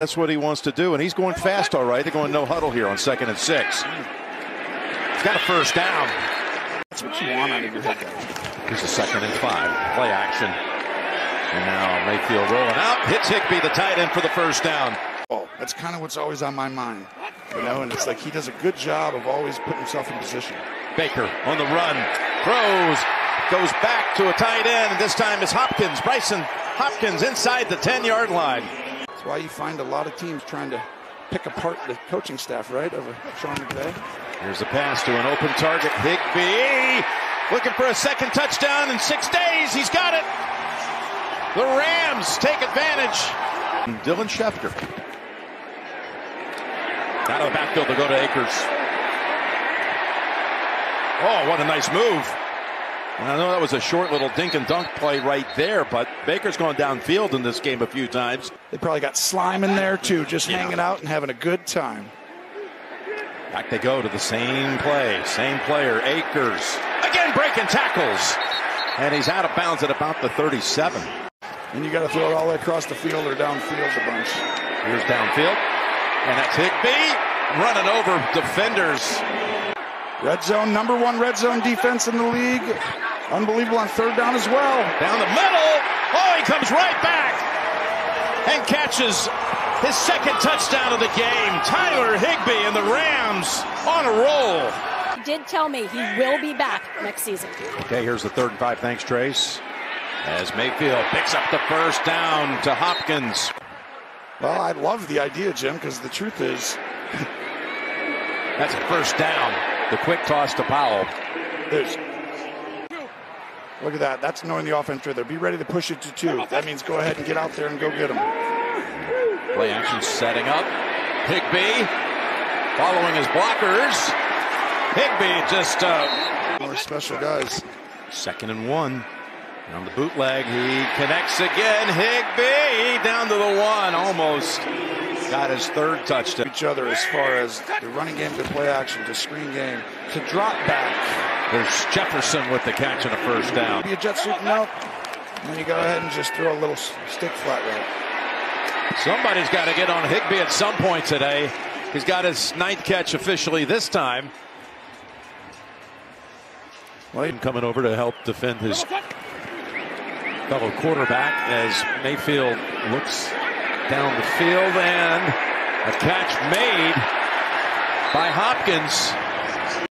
That's what he wants to do, and he's going fast all right. They're going no huddle here on second and six. He's got a first down. That's what you want out of your head coach. Here's a second and five. Play action. And now Mayfield rolling out. Hits Higbee, the tight end, for the first down. Oh, that's kind of what's always on my mind. You know, and it's like he does a good job of always putting himself in position. Baker on the run. Throws. Goes back to a tight end. And this time is Hopkins. Brycen Hopkins inside the 10 yard line. That's why you find a lot of teams trying to pick apart the coaching staff, right, of a Sean McVay. Here's a pass to an open target. Higbee looking for a second touchdown in six days. He's got it. The Rams take advantage. Dylan Schefter. Out of the backfield to go to Akers. Oh, what a nice move. I know that was a short little dink and dunk play right there, but Baker's gone downfield in this game a few times. They probably got slime in there too, just yeah. hanging out and having a good time. Back they go to the same play, same player, Akers. Again breaking tackles. And he's out of bounds at about the 37. And you got to throw it all the way across the field or downfield a bunch. Here's downfield. And that's Higbee running over defenders. Red zone, number one red zone defense in the league. Unbelievable on third down as well. Down the middle. Oh, he comes right back and catches his second touchdown of the game. Tyler Higbee and the Rams on a roll. He did tell me he will be back next season. Okay, here's the third and five. Thanks, Trace. As Mayfield picks up the first down to Hopkins. Well, I love the idea, Jim, because the truth is. That's a first down. The quick toss to Powell. There's Look at that. That's knowing the offense right there. Be ready to push it to two. That means go ahead and get out there and go get them. Play action setting up. Higbee following his blockers. Higbee just uh, more special guys. Second and one. On the bootleg, he connects again. Higbee down to the one, almost got his third touchdown. Each other as far as the running game to play action to screen game to drop back. There's Jefferson with the catch and a first down. Be a jet sweep no. And then you go ahead and just throw a little stick flat right. Somebody's got to get on Higbee at some point today. He's got his ninth catch officially this time. Layden coming over to help defend his fellow quarterback as Mayfield looks down the field and a catch made by Hopkins.